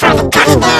find a gun